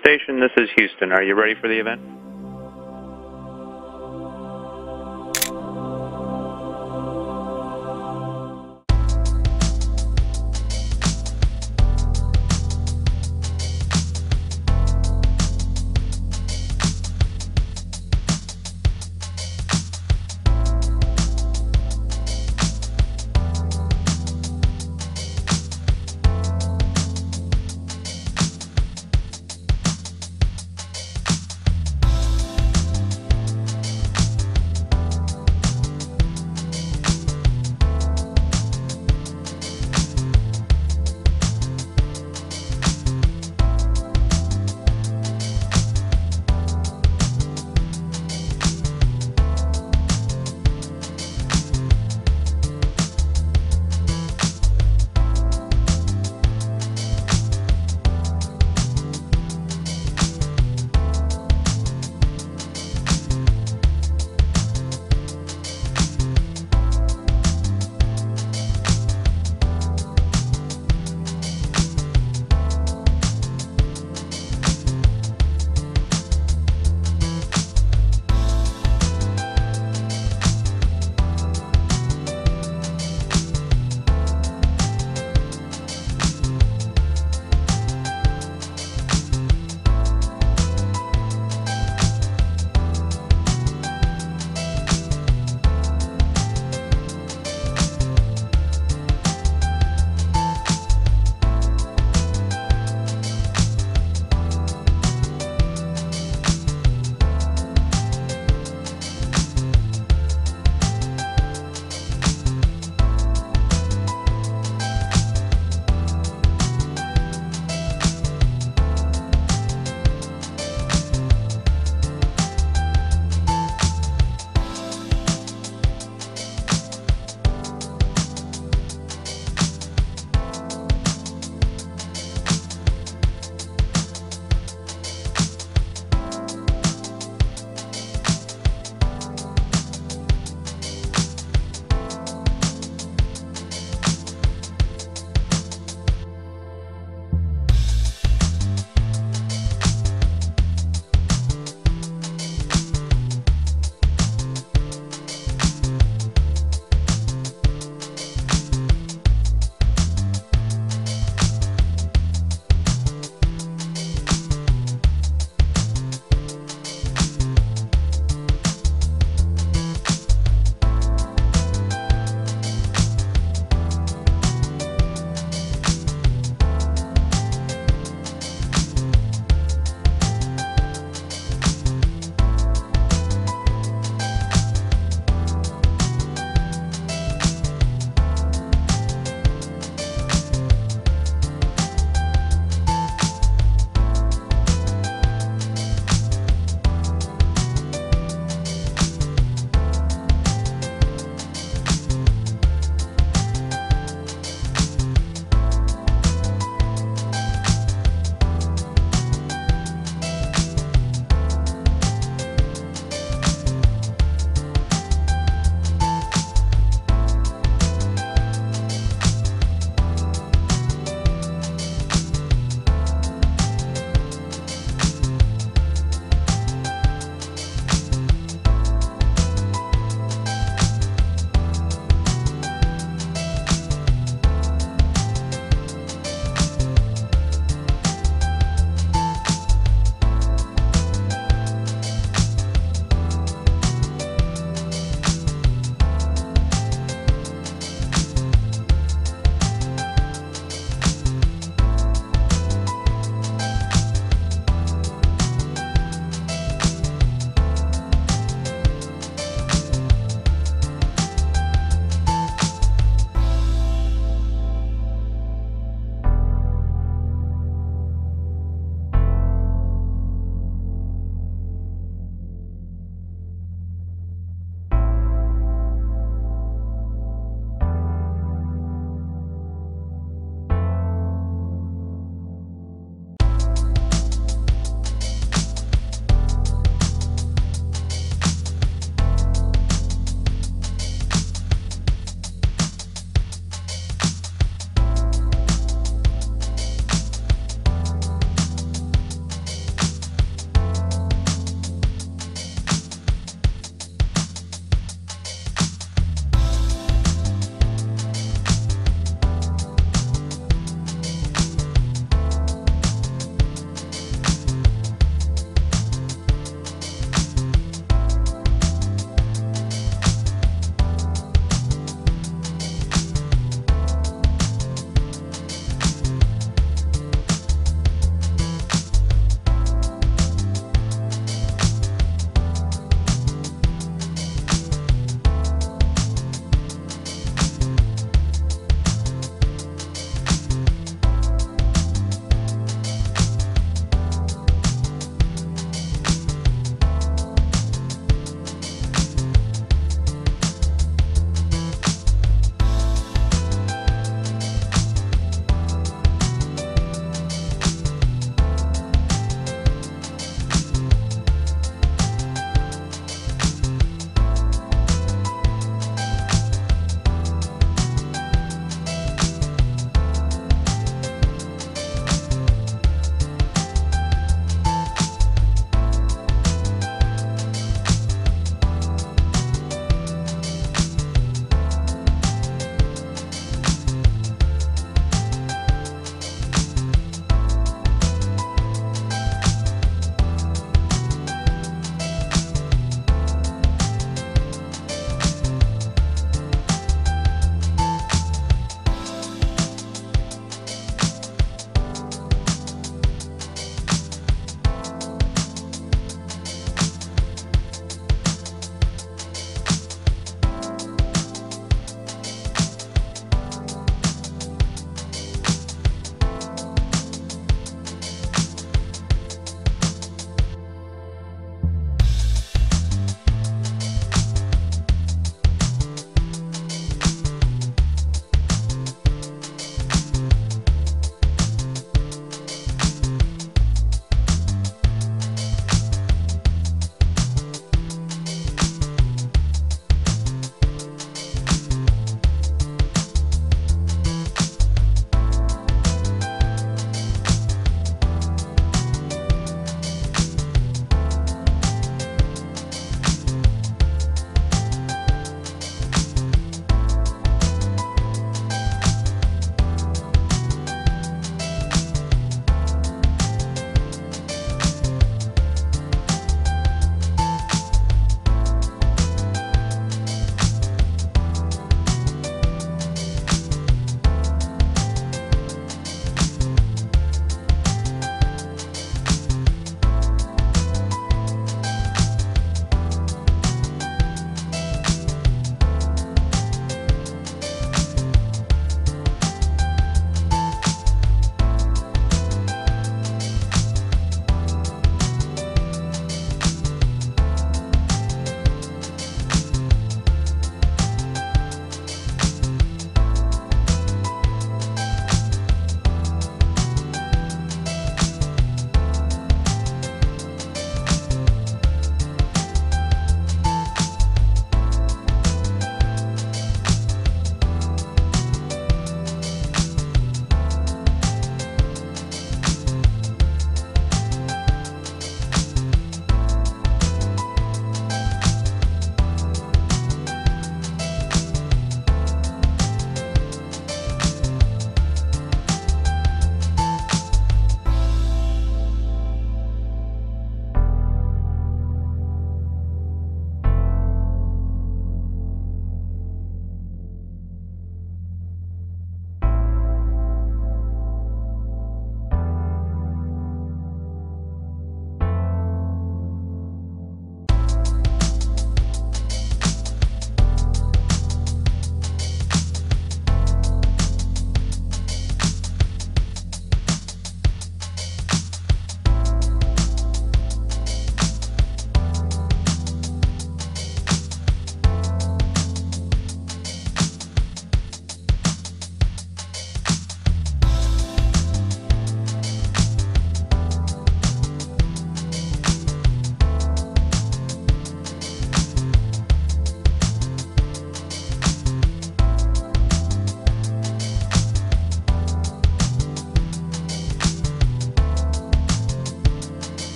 Station, this is Houston. Are you ready for the event?